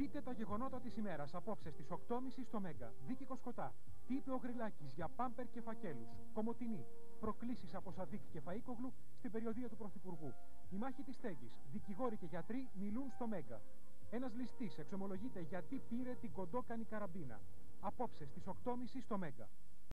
Δείτε τα γεγονότα της ημέρας απόψε στις 8.30 στο Μέγκα. Δίκη Κοσκοτά. Τι είπε ο γρυλάκης για πάμπερ και φακέλους; Κομωτινή. Προκλήσεις από Σαδίκ και Φαΐκογλου στην περιοδία του Πρωθυπουργού. Η μάχη της Στέγης. Δικηγόροι και γιατροί μιλούν στο Μέγκα. Ένας ληστής εξομολογείται γιατί πήρε την κοντόκανη καραμπίνα. Απόψε στις 8.30 στο Μέγκα.